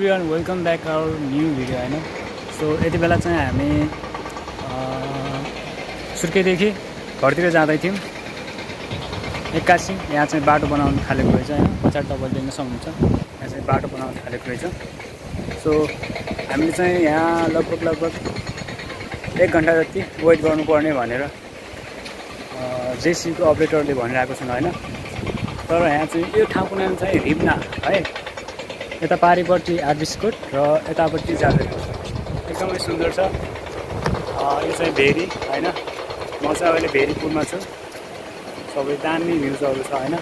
Everyone welcome back our new video होइन so यति बेला चाहिँ हामी सुर्खेतदेखि घरतिर जाँदै थियौँ। एक्कासी यहाँ चाहिँ बाटो बनाउनु थालेको रहेछ होइन पछाडि तपाईँले देख्न सक्नुहुन्छ। यहाँ चाहिँ बाटो बनाउनु थालेको रहेछ। सो हामीले चाहिँ यहाँ लगभग लगभग एक घन्टा जति वेट गर्नुपर्ने भनेर जेसीको अपरेटरले भनिरहेको छन् होइन? तर यहाँ चाहिँ यो ठाउँको नाम चाहिँ रिम्ना है? यता पारिपट्टि आर्बिस्कोट र यतापट्टि जाँदै एकदमै सुन्दर छ। यो चाहिँ भेरी होइन? म चाहिँ अहिले भेरी पुलमा छु। सबै दामी भ्युजहरू छ होइन?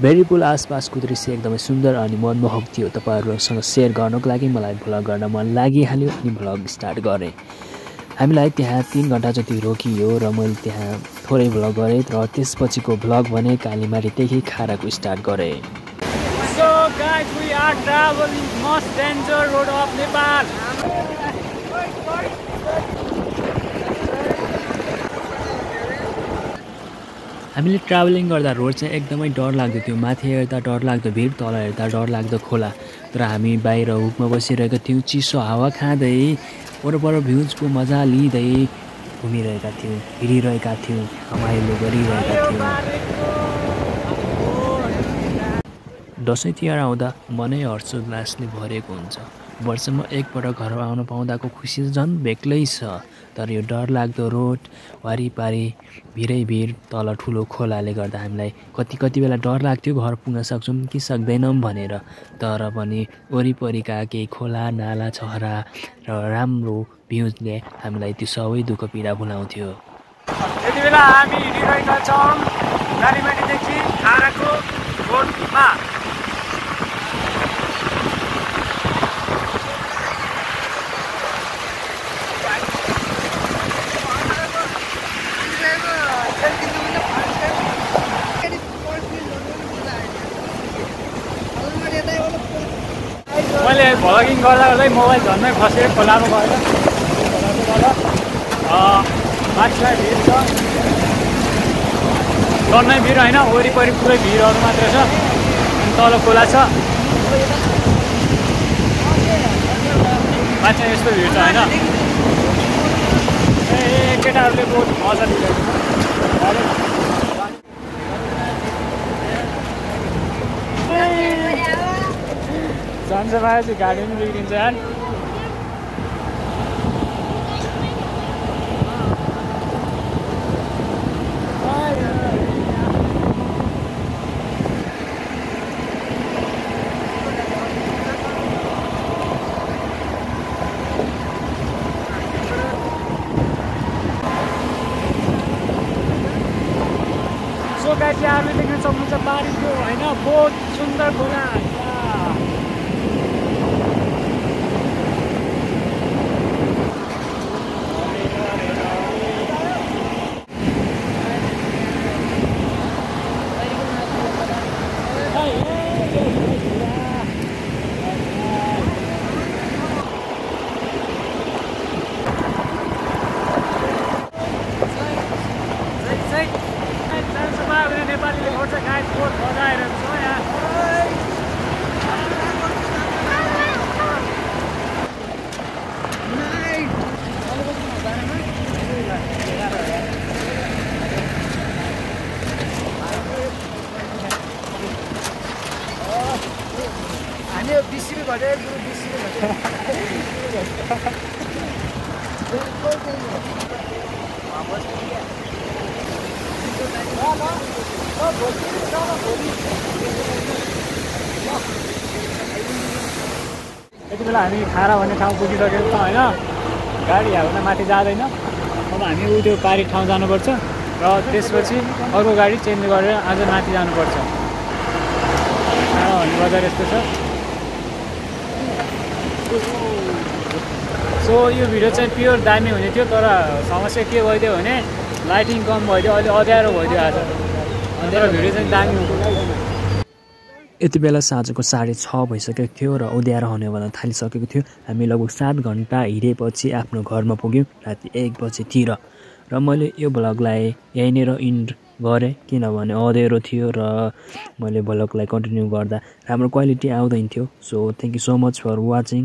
भेरी पुल आसपासको दृश्य एकदमै सुन्दर अनि मनमोहक थियो। तपाईँहरूसँग सेयर गर्नको लागि मलाई भ्लग गर्न मन लागिहाल्यो अनि भ्लग स्टार्ट गरेँ। हामीलाई त्यहाँ तिन घन्टा जति रोकियो र मैले त्यहाँ थोरै भ्लग गरेँ र त्यसपछिको भ्लग भने कालीमारीदेखि खाराको स्टार्ट गरेँ। So guys, we are traveling most danger road of Nepal. हामीले ट्राभलिङ गर्दा रोड चाहिँ एकदमै डर लाग्दो थियो। माथि हेर्दा डर लाग्दो भिड तल हेर्दा डर लाग्दो खोला। तर हामी बाहिर हुकमा बसिरहेका थियौँ चिसो हावा खाँदै वरपर भ्युजको मजा लिँदै घुमिरहेका थियौँ हिँडिरहेका थियौँ रमाइलो गरिरहेका थियौँ। दसैँ तिहार आउँदा मनै हर्षोल्लासले भरेको हुन्छ। वर्षमा एकपल्ट घर आउन पाउँदाको खुसी झन् बेग्लै छ तर यो डर लाग्दो रोड वारिपारि भिरै भिड तल ठुलो खोलाले गर्दा हामीलाई कति कति बेला डर लाग्थ्यो घर पुग्न सक्छौँ कि सक्दैनौँ भनेर। तर पनि वरिपरिका केही खोला नाला छहरा र राम्रो भ्युजले हामीलाई त्यो सबै दुःख पीडा भुलाउँथ्यो। यति बेला हामी छौँ मैले भ्लगिङ गर्दा गर्दै मोबाइल झन्मै खसेँ खोलामा गएर माथिलाई भिड छ। झन्मै भिड होइन वरिपरि पुरै भिडहरू मात्र छ। अनि तल खोला छ। माथि यस्तो भिड छ होइन। ए केटाहरूले बहुत मजा लिइरहेको जान्छ पाएपछि गाडी पनि बिग्रिन्छ यार सो गाई चाहिँ हामीले देख्न सक्नुहुन्छ बारीको होइन बहुत सुन्दर खोला Everybody, the horse guys, work all night. I'm sorry. यति बेला हामी खारा भन्ने ठाउँ पुगिसकेको छौँ होइन गाडी हाल्न माथि जाँदैन अब हामी उ त्यो पारी ठाउँ जानुपर्छ र त्यसपछि अर्को गाडी चेन्ज गरेर आज माथि जानुपर्छ भन्ने बजार यस्तो छ सो यो भिडियो चाहिँ प्योर दामी हुने थियो तर समस्या के भइदियो भने लाइटिङ कम भइदियो अहिले अँध्यारो भइदियो आज। अँध्यारो भिडियो चाहिँ दामी हुन्थ्यो यति बेला साँझको साढे छ भइसकेको थियो र उद्याएर हुने भन्न थालिसकेको थियो। हामी लगभग सात घन्टा हिँडेपछि आफ्नो घरमा पुग्यौँ राति एक बजीतिर। र मैले यो भ्लगलाई यहीँनिर इन्ड गरेँ किनभने अँध्यारो थियो र मैले भ्लगलाई कन्टिन्यू गर्दा राम्रो क्वालिटी आउँदैन थियो। So thank you so much for watching